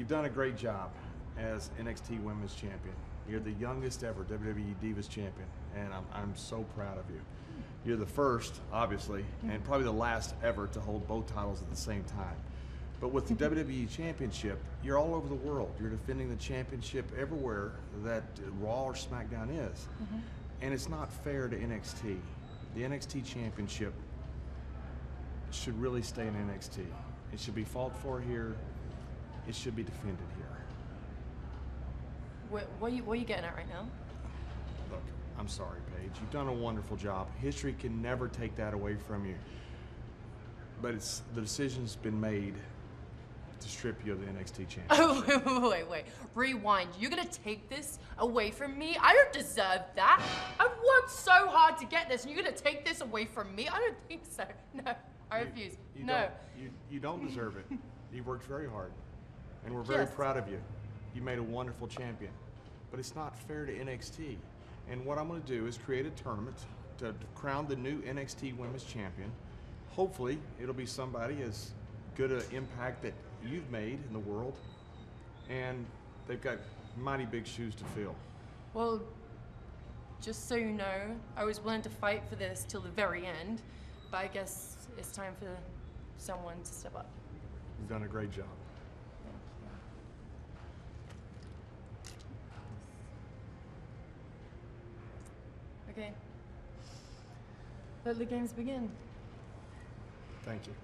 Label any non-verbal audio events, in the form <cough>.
You've done a great job as NXT Women's Champion. You're the youngest ever WWE Divas Champion, and I'm, I'm so proud of you. You're the first, obviously, and mm-hmm. probably the last ever to hold both titles at the same time. But with the mm-hmm. WWE Championship, you're all over the world. You're defending the championship everywhere that Raw or SmackDown is. Mm-hmm. And it's not fair to NXT. The NXT Championship should really stay in NXT. It should be fought for here. It should be defended here. What, what, are you, what are you getting at right now? Look, I'm sorry, Paige. You've done a wonderful job. History can never take that away from you. But it's the decision's been made to strip you of the NXT championship. Oh, <laughs> wait, wait, wait, wait. Rewind. You're gonna take this away from me? I don't deserve that. I've worked so hard to get this, and you're gonna take this away from me? I don't think so. <laughs> No, I You- refuse. You no. Don't, you, you don't deserve it. <laughs> You've worked very hard. And we're very proud of you. You made a wonderful champion. But it's not fair to NXT. And what I'm going to do is create a tournament to, to crown the new NXT Women's Champion. Hopefully, it'll be somebody as good an impact that you've made in the world. And they've got mighty big shoes to fill. Well, just so you know, I was willing to fight for this till the very end, but I guess it's time for someone to step up. You've done a great job. Okay. Let the games begin. Thank you.